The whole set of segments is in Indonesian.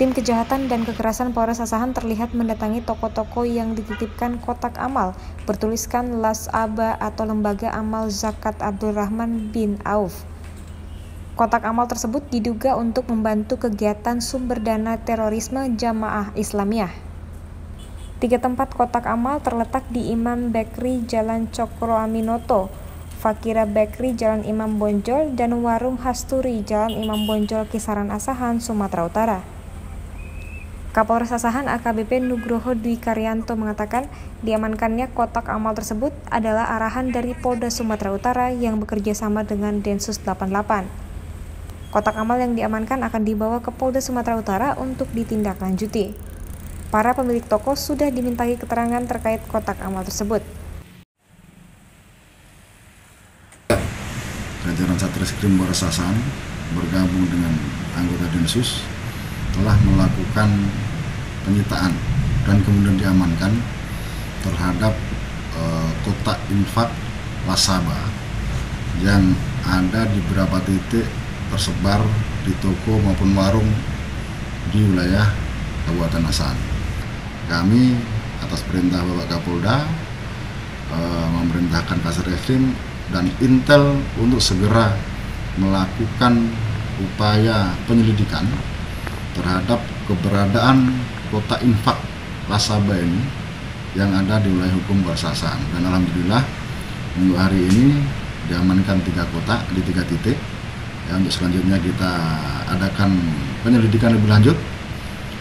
Tim Kejahatan dan Kekerasan Polres Asahan terlihat mendatangi toko-toko yang dititipkan kotak amal bertuliskan Las Aba atau Lembaga Amal Zakat Abdurrahman bin Auf. Kotak amal tersebut diduga untuk membantu kegiatan sumber dana terorisme Jamaah Islamiyah. Tiga tempat kotak amal terletak di Imam Bekri Jalan Cokro Aminoto, Fakira Bekri Jalan Imam Bonjol, dan Warung Hasturi Jalan Imam Bonjol Kisaran Asahan, Sumatera Utara. Kapolres Asahan AKBP Nugroho Dwi Karyanto mengatakan diamankannya kotak amal tersebut adalah arahan dari Polda Sumatera Utara yang bekerja sama dengan Densus 88. Kotak amal yang diamankan akan dibawa ke Polda Sumatera Utara untuk ditindaklanjuti. Para pemilik toko sudah dimintai keterangan terkait kotak amal tersebut. Jajaran Satreskrim Polres Asahan bergabung dengan anggota Densus telah melakukan penyitaan dan kemudian diamankan terhadap e, kotak infak Lasaba yang ada di beberapa titik tersebar di toko maupun warung di wilayah Kabupaten Asahan. Kami atas perintah Bapak Kapolda e, memerintahkan Kasar Reskrim dan Intel untuk segera melakukan upaya penyelidikan terhadap keberadaan kota infak Lasaba ini yang ada di wilayah hukum Basasan dan alhamdulillah minggu hari ini diamankan tiga kota di tiga titik ya, untuk selanjutnya kita adakan penyelidikan lebih lanjut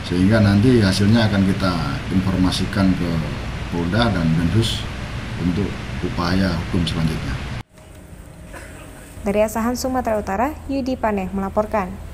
sehingga nanti hasilnya akan kita informasikan ke Polda dan Densus untuk upaya hukum selanjutnya. Dari Asahan Sumatera Utara, Yudi Paneh melaporkan.